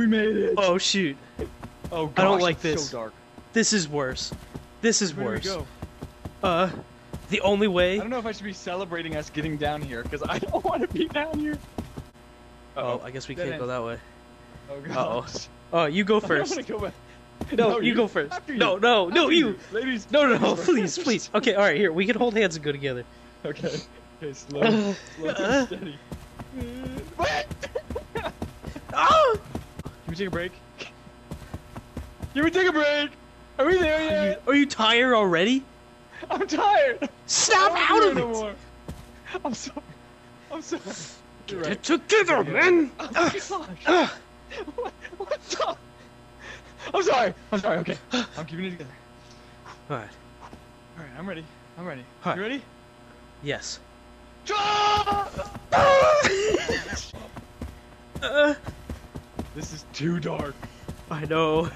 We made it. Oh shoot. Oh gosh, I don't like this. So dark. This is worse. This is Where worse. do we go? Uh, the only way. I don't know if I should be celebrating us getting down here because I don't want to be down here. Oh, I guess we Dead can't go that way. Oh Uh-oh. Oh, you go I don't first. go back. No, you go first. You. No, no, no, After you. Ladies. No, no, no, please, please. Okay, all right, here we can hold hands and go together. Okay. Okay, slow, Uh, slow, uh. steady. Wait! Take a break? Can we take a break? Are we there Are you, yet? are you tired already? I'm tired. Snap out of it! No. I'm sorry. I'm sorry. Get right. together, man! Oh gosh. ah. What, what the? I'm sorry. I'm sorry. Okay. I'm keeping it together. All right. All right. I'm ready. I'm ready. All right. You ready? Yes. Uh, This is too dark. I know.